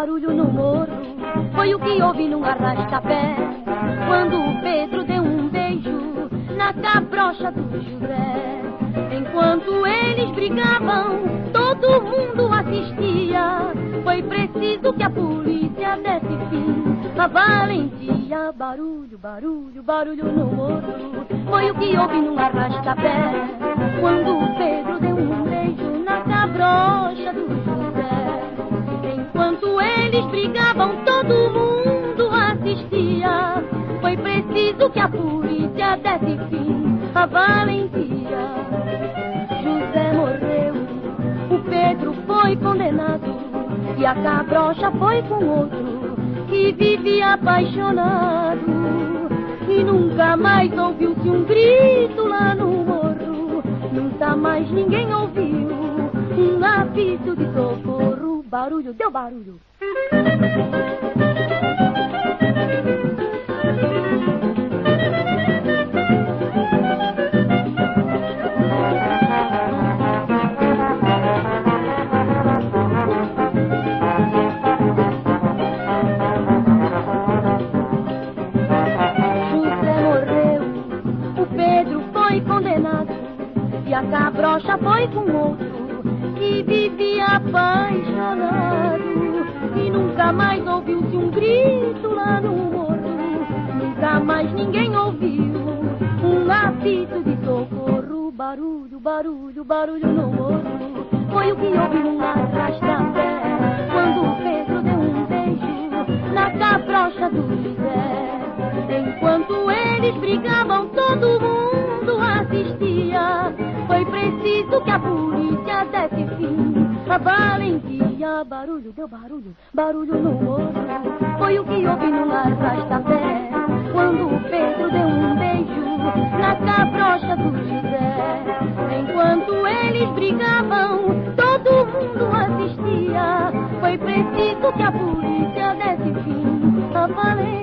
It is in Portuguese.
barulho no morro, foi o que houve num arrasta-pé. Quando o Pedro deu um beijo na cabrocha do José. Enquanto eles brigavam, todo mundo assistia. Foi preciso que a polícia desse fim. A valentia, barulho, barulho, barulho no morro. Foi o que houve num arrasta-pé. Eles brigavam, todo mundo assistia. Foi preciso que a polícia desse fim. A valentia. José morreu, o Pedro foi condenado. E a cabrocha foi com outro que vivia apaixonado. E nunca mais ouviu-se um grito lá no morro. Nunca mais ninguém ouviu um aviso de socorro. Barulho, deu barulho. A cabrocha foi com outro que vivia apaixonado nunca mais ouviu-se um grito lá no morro, nunca mais ninguém ouviu um aviso de socorro, barulho, barulho, barulho no morro, foi o que houve num arrasta-pé quando o Pedro deu um beijo na cabrocha do José. Enquanto eles brigavam, todo mundo assistia. Foi preciso que a polícia desse fim. A valentia, barulho, deu barulho, barulho no morro. Foi o que houve no arrasta-pé. Quando o Pedro deu um beijo na cabrocha do José. Enquanto eles brigavam, todo mundo assistia. Foi preciso que a polícia desse fim. A valentia.